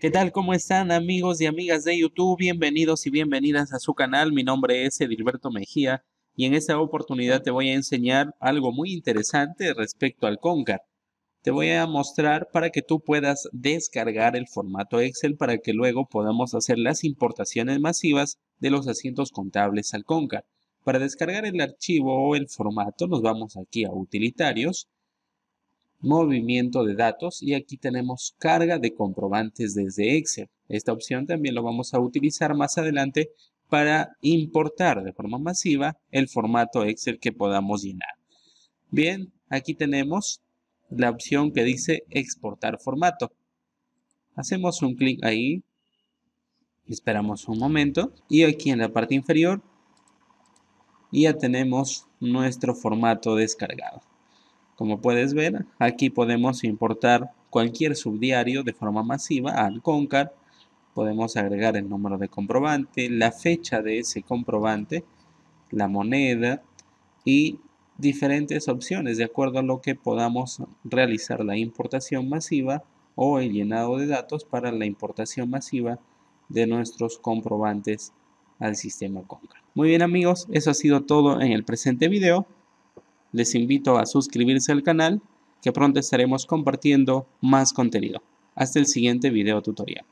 ¿Qué tal? ¿Cómo están amigos y amigas de YouTube? Bienvenidos y bienvenidas a su canal. Mi nombre es Edilberto Mejía y en esta oportunidad te voy a enseñar algo muy interesante respecto al Concar. Te voy a mostrar para que tú puedas descargar el formato Excel para que luego podamos hacer las importaciones masivas de los asientos contables al Concar. Para descargar el archivo o el formato nos vamos aquí a utilitarios movimiento de datos y aquí tenemos carga de comprobantes desde Excel. Esta opción también lo vamos a utilizar más adelante para importar de forma masiva el formato Excel que podamos llenar. Bien, aquí tenemos la opción que dice exportar formato. Hacemos un clic ahí, esperamos un momento y aquí en la parte inferior ya tenemos nuestro formato descargado. Como puedes ver, aquí podemos importar cualquier subdiario de forma masiva al CONCAR. Podemos agregar el número de comprobante, la fecha de ese comprobante, la moneda y diferentes opciones de acuerdo a lo que podamos realizar la importación masiva o el llenado de datos para la importación masiva de nuestros comprobantes al sistema CONCAR. Muy bien amigos, eso ha sido todo en el presente video les invito a suscribirse al canal que pronto estaremos compartiendo más contenido. Hasta el siguiente video tutorial.